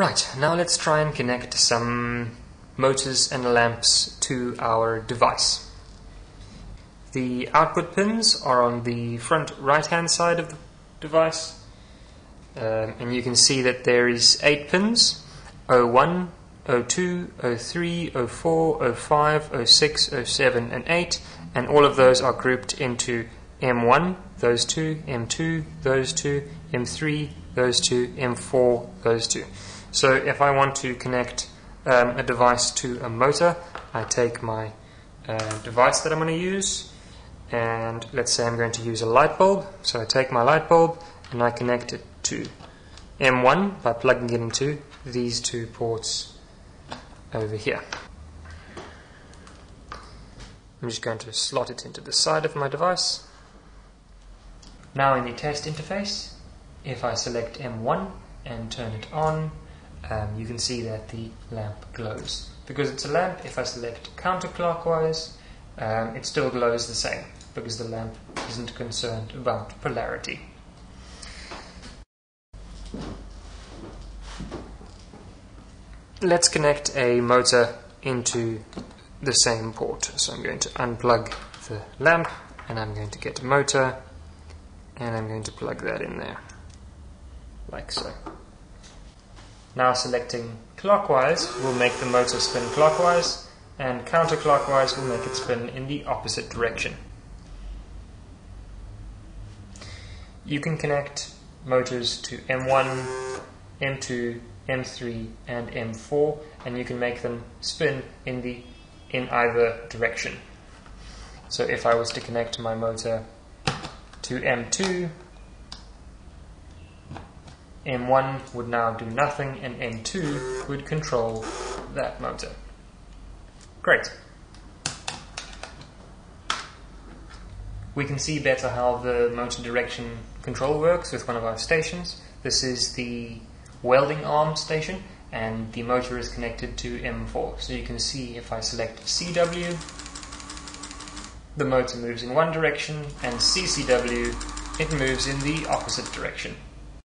Right, now let's try and connect some motors and lamps to our device. The output pins are on the front right hand side of the device um, and you can see that there is 8 pins 01, 02, 03, 04, 05, 06, 07 and 8 and all of those are grouped into M1, those two, M2, those two, M3, those two, M4, those two. So if I want to connect um, a device to a motor, I take my uh, device that I'm going to use and let's say I'm going to use a light bulb. So I take my light bulb and I connect it to M1 by plugging it into these two ports over here. I'm just going to slot it into the side of my device. Now in the test interface, if I select M1 and turn it on, um, you can see that the lamp glows. Because it's a lamp, if I select counterclockwise, um, it still glows the same because the lamp isn't concerned about polarity. Let's connect a motor into the same port. So I'm going to unplug the lamp and I'm going to get a motor and I'm going to plug that in there like so. Now selecting clockwise will make the motor spin clockwise and counterclockwise will make it spin in the opposite direction. You can connect motors to M1, M2, M3 and M4 and you can make them spin in the in either direction. So if I was to connect my motor to M2 M1 would now do nothing and M2 would control that motor. Great. We can see better how the motor direction control works with one of our stations. This is the welding arm station and the motor is connected to M4. So you can see if I select CW, the motor moves in one direction and CCW, it moves in the opposite direction.